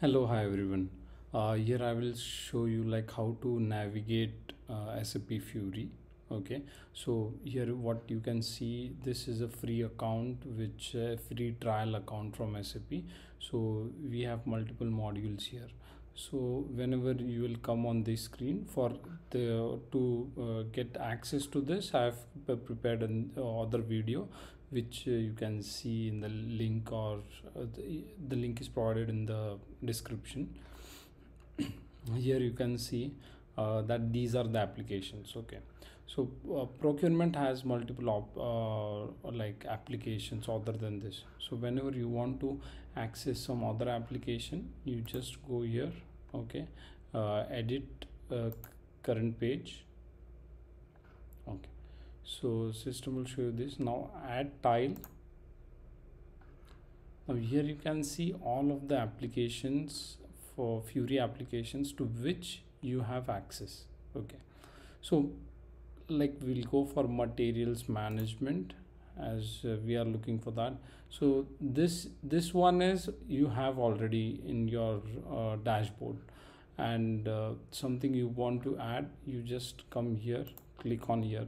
Hello, hi everyone. Uh, here I will show you like how to navigate uh, SAP Fiori. Okay, so here what you can see this is a free account which uh, free trial account from SAP. So we have multiple modules here. So whenever you will come on this screen for the to uh, get access to this, I have prepared an uh, other video which uh, you can see in the link or uh, the, the link is provided in the description. Here you can see uh, that these are the applications okay. So uh, procurement has multiple uh, like applications other than this. So whenever you want to access some other application you just go here okay. Uh, edit uh, current page. Okay. So system will show you this. Now add tile. Now here you can see all of the applications for Fiori applications to which you have access. Okay. So like we'll go for materials management as uh, we are looking for that. So this this one is you have already in your uh, dashboard. And uh, something you want to add you just come here click on here.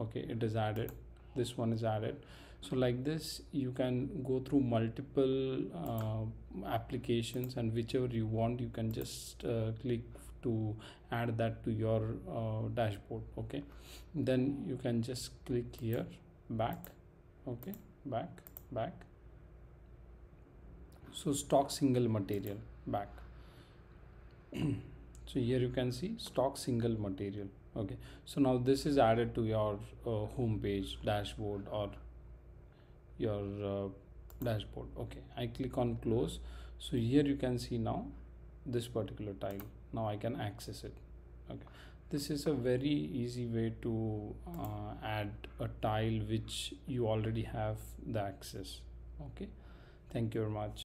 Okay it is added. This one is added. So like this you can go through multiple uh, applications and whichever you want you can just uh, click to add that to your uh, dashboard. Okay? Then you can just click here back okay back back. So stock single material back. So here you can see stock single material. Okay so now this is added to your uh, home page dashboard or your uh, dashboard. Okay i click on close. So here you can see now this particular tile. Now i can access it. Okay this is a very easy way to uh, add a tile which you already have the access. Okay? Thank you very much